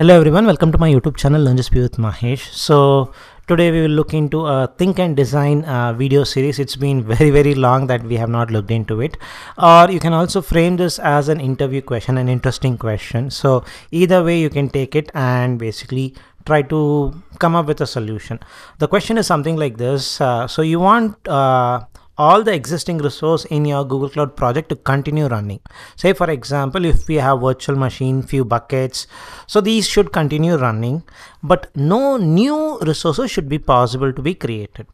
Hello everyone, welcome to my YouTube channel Learn GCP with Mahesh. So today we will look into a think and design uh, video series. It's been very very long that we have not looked into it. Or you can also frame this as an interview question, an interesting question. So either way you can take it and basically try to come up with a solution. The question is something like this. Uh, so you want uh, all the existing resource in your Google Cloud project to continue running. Say for example, if we have virtual machine, few buckets, so these should continue running, but no new resources should be possible to be created.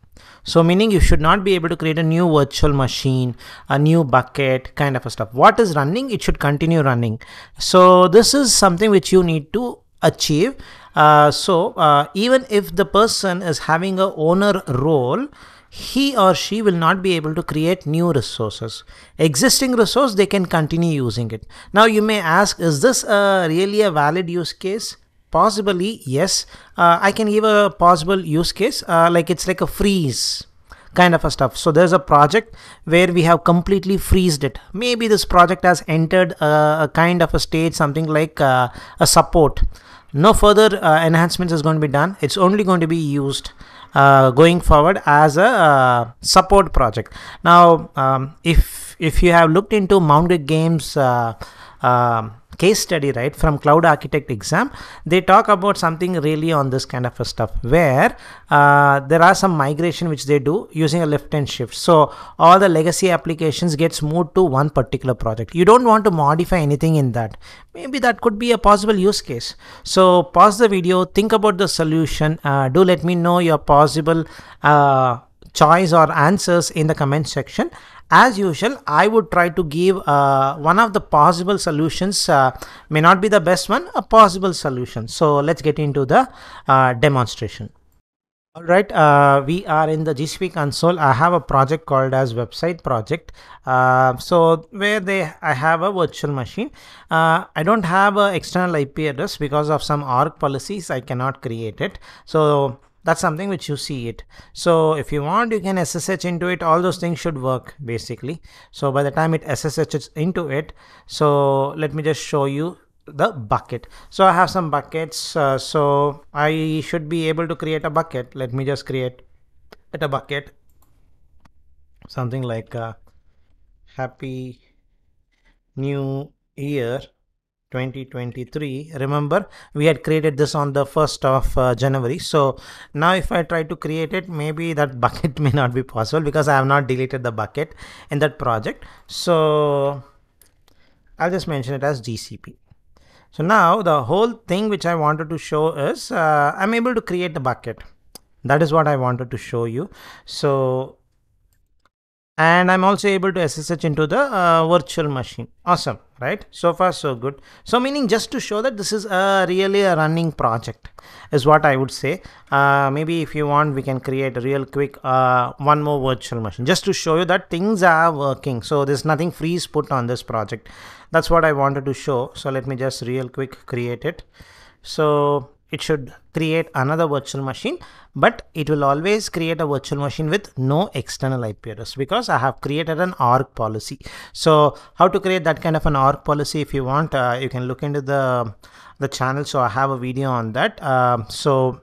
So meaning you should not be able to create a new virtual machine, a new bucket kind of a stuff. What is running, it should continue running. So this is something which you need to achieve. Uh, so uh, even if the person is having a owner role, he or she will not be able to create new resources. Existing resource, they can continue using it. Now you may ask, is this a really a valid use case? Possibly, yes. Uh, I can give a possible use case, uh, like it's like a freeze kind of a stuff. So there's a project where we have completely freezed it. Maybe this project has entered a, a kind of a stage, something like uh, a support. No further uh, enhancements is going to be done. It's only going to be used going forward as a uh, support project. Now, um, if if you have looked into Mountkirk Games uh, case study right from cloud architect exam they talk about something really on this kind of a stuff where uh, there are some migration which they do using a lift and shift. So all the legacy applications gets moved to one particular project. You don't want to modify anything in that. Maybe that could be a possible use case. So pause the video think about the solution uh, do let me know your possible uh, choice or answers in the comment section as usual i would try to give uh, one of the possible solutions uh, may not be the best one a possible solution. So let's get into the uh, demonstration. All right uh, we are in the gcp console. I have a project called as website project. Uh, so where they i have a virtual machine. Uh, i don't have an external ip address because of some org policies. I cannot create it. So that's something which you see it. So if you want you can ssh into it. All those things should work basically. So by the time it ssh into it so let me just show you the bucket. So i have some buckets uh, so i should be able to create a bucket. Let me just create a bucket. Something like uh, happy new year 2023 remember we had created this on the 1st of uh, January. So now if I try to create it maybe that bucket may not be possible because I have not deleted the bucket in that project. So I'll just mention it as GCP so now the whole thing which I wanted to show is uh, I'm able to create the bucket. That is what I wanted to show you. So and I'm also able to SSH into the uh, virtual machine. Awesome, right? So far so good. So meaning just to show that this is a really a running project is what I would say. Uh, maybe if you want, we can create a real quick uh, one more virtual machine just to show you that things are working. So there's nothing freeze put on this project. That's what I wanted to show. So let me just real quick create it. So it should create another virtual machine but it will always create a virtual machine with no external IP address because I have created an org policy. So how to create that kind of an org policy if you want uh, you can look into the the channel so I have a video on that um, so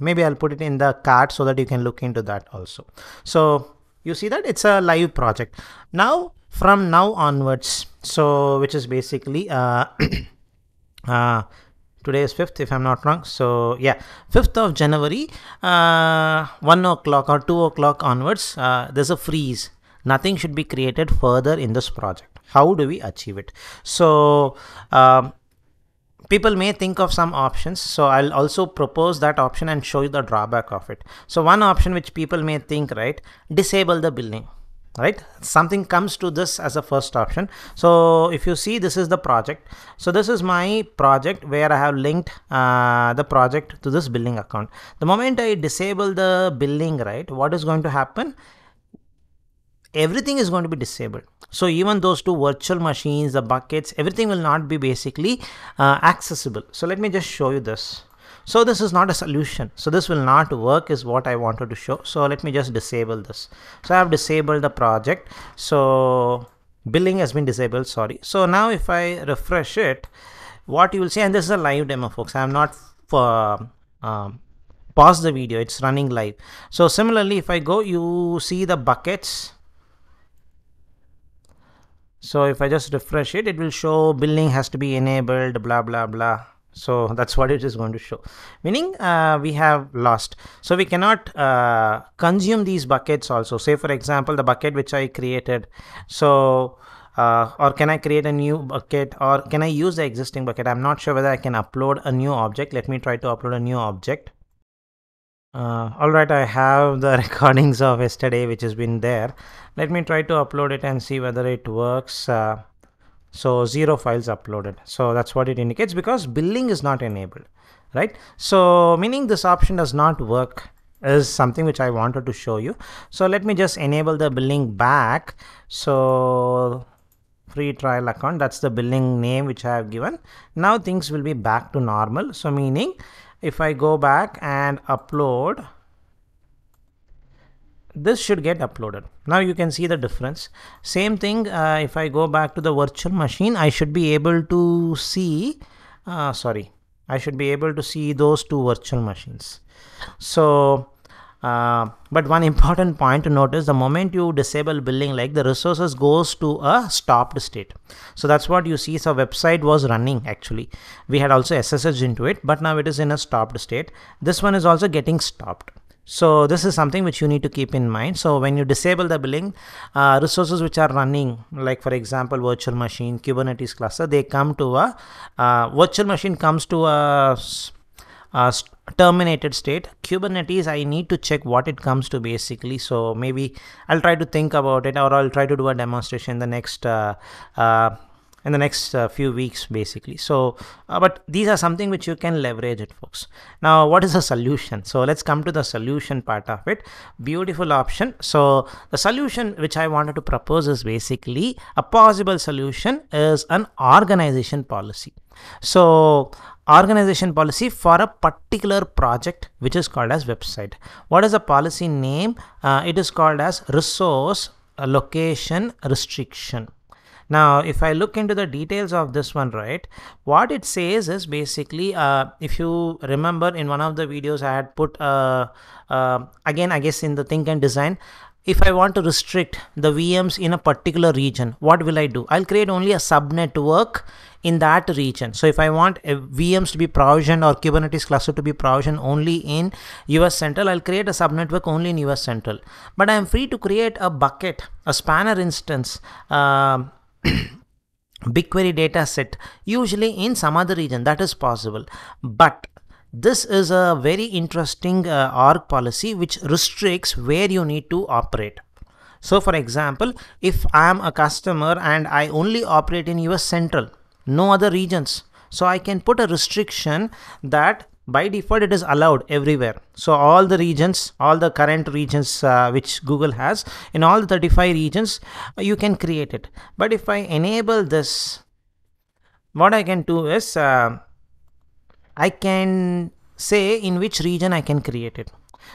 maybe I'll put it in the card so that you can look into that also. So you see that it's a live project now from now onwards so which is basically uh, uh, today is 5th if i'm not wrong. So yeah 5th of january uh, 1 o'clock or 2 o'clock onwards uh, there's a freeze. Nothing should be created further in this project. How do we achieve it? So um, people may think of some options. So i'll also propose that option and show you the drawback of it. So one option which people may think right disable the billing right? Something comes to this as a first option. So if you see this is the project. So this is my project where i have linked uh, the project to this billing account. The moment i disable the billing right what is going to happen? Everything is going to be disabled. So even those two virtual machines the buckets everything will not be basically uh, accessible. So let me just show you this so this is not a solution. So this will not work is what I wanted to show. So let me just disable this. So I have disabled the project. So billing has been disabled, sorry. So now if I refresh it, what you will see and this is a live demo folks i'm not for um, pause the video it's running live so similarly if i go you see the buckets so if i just refresh it it will show billing has to be enabled blah blah blah so that's what it is going to show. Meaning uh, we have lost. So we cannot uh, consume these buckets also. Say for example the bucket which i created. So uh, or can I create a new bucket? Or can I use the existing bucket? I'm not sure whether I can upload a new object. Let me try to upload a new object. Uh, alright I have the recordings of yesterday which has been there. Let me try to upload it and see whether it works. Uh, so zero files uploaded. So that's what it indicates because billing is not enabled right? So meaning this option does not work is something which I wanted to show you. So let me just enable the billing back. So free trial account that's the billing name which I have given. Now things will be back to normal. So meaning if I go back and upload this should get uploaded. Now you can see the difference. Same thing uh, if I go back to the virtual machine I should be able to see uh, sorry I should be able to see those two virtual machines. So uh, but one important point to notice the moment you disable billing like the resources goes to a stopped state. So that's what you see. So website was running actually. We had also ssh into it but now it is in a stopped state. This one is also getting stopped so this is something which you need to keep in mind. So when you disable the billing, uh, resources which are running, like for example, virtual machine, Kubernetes cluster, they come to a uh, virtual machine comes to a, a terminated state. Kubernetes, I need to check what it comes to basically. So maybe I'll try to think about it or I'll try to do a demonstration the next uh, uh in the next uh, few weeks basically. So uh, but these are something which you can leverage it folks. Now what is the solution? So let's come to the solution part of it. Beautiful option. So the solution which i wanted to propose is basically a possible solution is an organization policy. So organization policy for a particular project which is called as website. What is the policy name? Uh, it is called as resource location restriction now, if I look into the details of this one, right, what it says is basically, uh, if you remember in one of the videos I had put, uh, uh, again, I guess in the think and design, if I want to restrict the VMs in a particular region, what will I do? I'll create only a subnetwork in that region. So if I want VMs to be provisioned or Kubernetes cluster to be provisioned only in US Central, I'll create a subnetwork only in US Central. But I'm free to create a bucket, a spanner instance, uh, BigQuery data set usually in some other region that is possible. But this is a very interesting uh, org policy which restricts where you need to operate. So for example if I am a customer and I only operate in US Central no other regions so I can put a restriction that by default it is allowed everywhere. So all the regions all the current regions uh, which google has in all the 35 regions uh, you can create it. But if i enable this what i can do is uh, i can say in which region i can create it.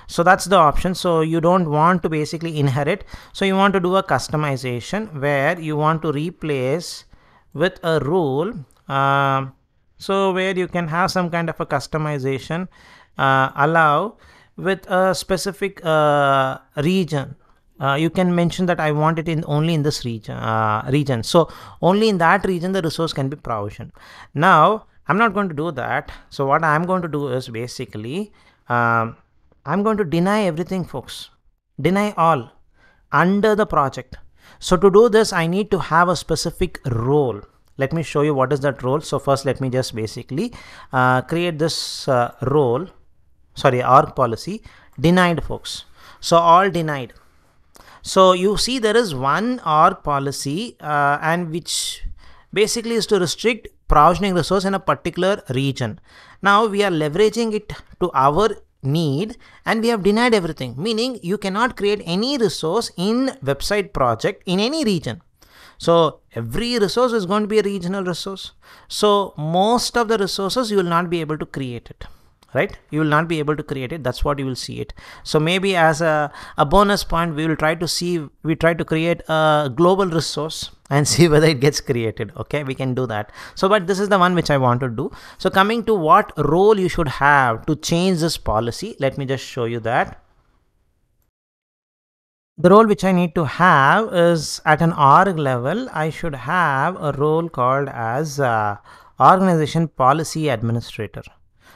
So that's the option. So you don't want to basically inherit. So you want to do a customization where you want to replace with a rule uh, so where you can have some kind of a customization uh, allow with a specific uh, region. Uh, you can mention that I want it in only in this region uh, region. So only in that region the resource can be provisioned. Now I'm not going to do that. So what I'm going to do is basically um, I'm going to deny everything folks. Deny all under the project. So to do this I need to have a specific role let me show you what is that role. So first let me just basically uh, create this uh, role sorry org policy denied folks. So all denied. So you see there is one org policy uh, and which basically is to restrict provisioning resource in a particular region. Now we are leveraging it to our need and we have denied everything. Meaning you cannot create any resource in website project in any region so every resource is going to be a regional resource. So most of the resources you will not be able to create it right? You will not be able to create it. That's what you will see it. So maybe as a, a bonus point we will try to see we try to create a global resource and see whether it gets created. Okay we can do that. So but this is the one which i want to do. So coming to what role you should have to change this policy let me just show you that the role which I need to have is at an org level, I should have a role called as uh, organization policy administrator.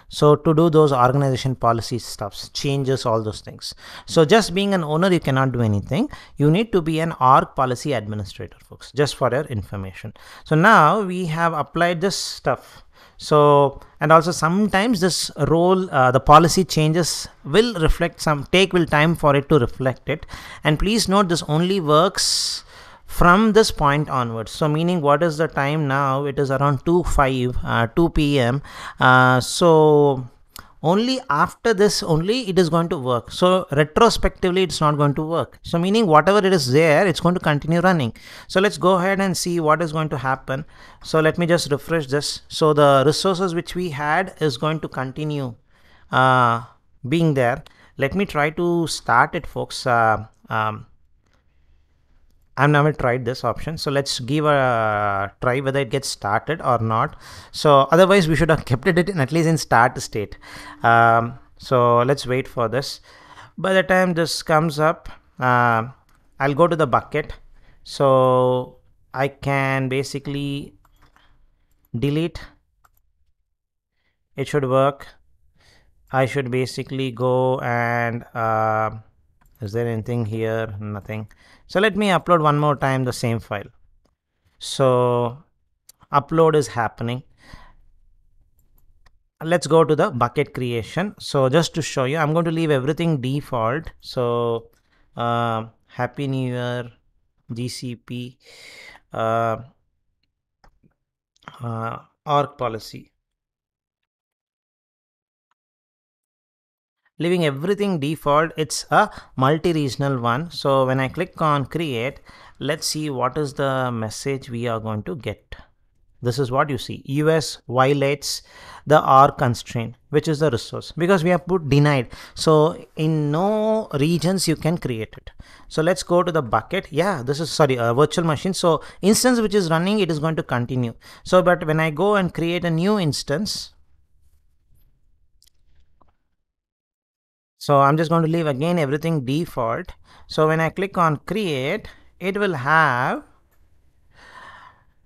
So to do those organization policy stuffs changes all those things. So just being an owner you cannot do anything. You need to be an org policy administrator folks just for your information. So now we have applied this stuff so and also sometimes this role uh, the policy changes will reflect some take will time for it to reflect it. And please note this only works from this point onwards. So meaning what is the time now? It is around 2 5 uh, 2 pm uh, so only after this only it is going to work. So retrospectively it's not going to work. So meaning whatever it is there it's going to continue running. So let's go ahead and see what is going to happen. So let me just refresh this. So the resources which we had is going to continue uh, being there. Let me try to start it folks. Uh, um, I've never tried this option. So let's give a try whether it gets started or not. So otherwise we should have kept it in at least in start state. Um, so let's wait for this. By the time this comes up, uh, I'll go to the bucket. So I can basically delete. It should work. I should basically go and uh, is there anything here? Nothing. So let me upload one more time the same file. So upload is happening. Let's go to the bucket creation. So just to show you, I'm going to leave everything default. So uh, Happy New Year, GCP, uh, uh, org policy. Leaving everything default it's a multi-regional one. So when I click on create let's see what is the message we are going to get. This is what you see US violates the r constraint which is the resource because we have put denied. So in no regions you can create it. So let's go to the bucket. Yeah this is sorry a virtual machine. So instance which is running it is going to continue. So but when I go and create a new instance So I'm just going to leave again everything default. So when I click on create, it will have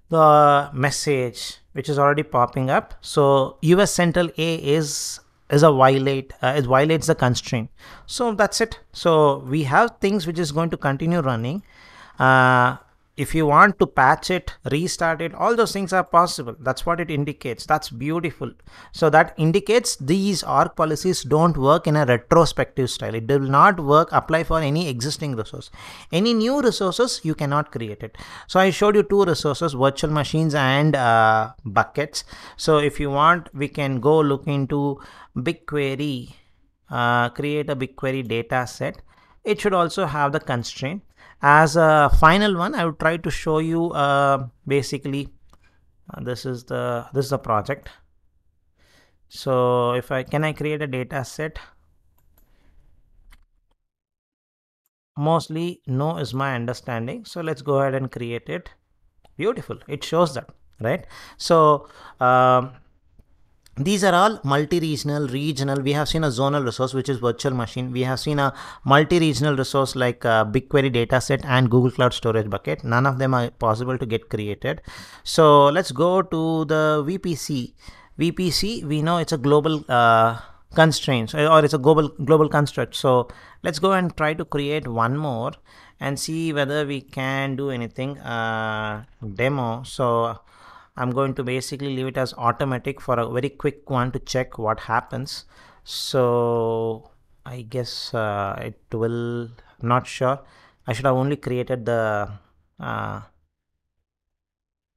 the message which is already popping up. So US Central A is is a violate uh, it violates the constraint so that's it so we have things which is going to continue running uh, if you want to patch it restart it all those things are possible. That's what it indicates. That's beautiful. So that indicates these org policies don't work in a retrospective style. It will not work apply for any existing resource. Any new resources you cannot create it. So i showed you two resources virtual machines and uh, buckets. So if you want we can go look into bigquery uh, create a bigquery data set. It should also have the constraint as a final one i would try to show you uh, basically uh, this is the this is the project. So if i can i create a data set? Mostly no is my understanding. So let's go ahead and create it. Beautiful. It shows that right? So um, these are all multi-regional regional. We have seen a zonal resource which is virtual machine. We have seen a multi-regional resource like uh, bigquery dataset and google cloud storage bucket. None of them are possible to get created. So let's go to the vpc vpc we know it's a global uh, constraint or it's a global global construct. So let's go and try to create one more and see whether we can do anything uh, demo. So I'm going to basically leave it as automatic for a very quick one to check what happens so I guess uh, it will not sure I should have only created the uh,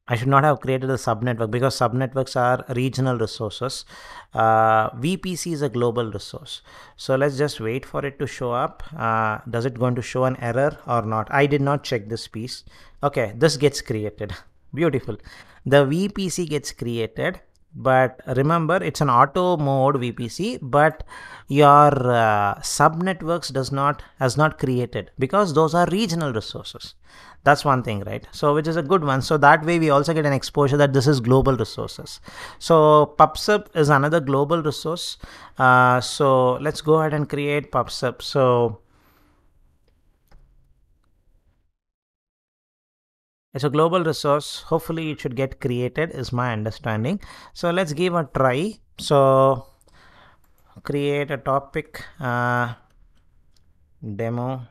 I should not have created a subnetwork because subnetworks are regional resources. Uh, VPC is a global resource. So let's just wait for it to show up. Uh, does it going to show an error or not? I did not check this piece. Okay, this gets created. Beautiful. The VPC gets created but remember it's an auto mode vpc but your uh, sub networks does not has not created because those are regional resources. That's one thing right? So which is a good one. So that way we also get an exposure that this is global resources. So pubsub is another global resource. Uh, so let's go ahead and create pubsub. So it's a global resource hopefully it should get created is my understanding. So let's give a try. So create a topic uh, demo.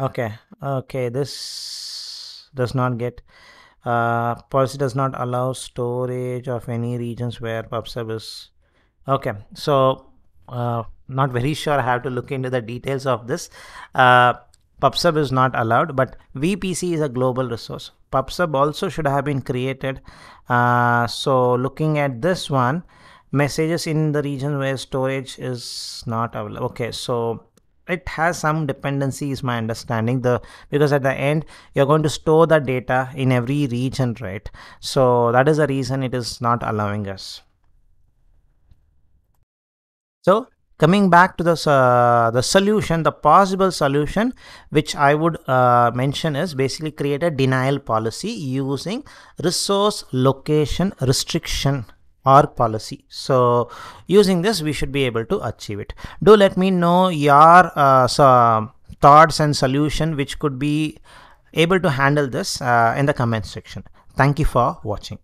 Okay okay this does not get uh, policy does not allow storage of any regions where pubsub is okay so uh, not very sure. I have to look into the details of this. Uh, PubSub is not allowed, but VPC is a global resource. PubSub also should have been created. Uh, so looking at this one, messages in the region where storage is not available. Okay, so it has some dependencies my understanding the because at the end you're going to store the data in every region right so that is the reason it is not allowing us so coming back to the, uh, the solution, the possible solution which I would uh, mention is basically create a denial policy using resource location restriction or policy. So using this, we should be able to achieve it. Do let me know your uh, so, thoughts and solution which could be able to handle this uh, in the comment section. Thank you for watching.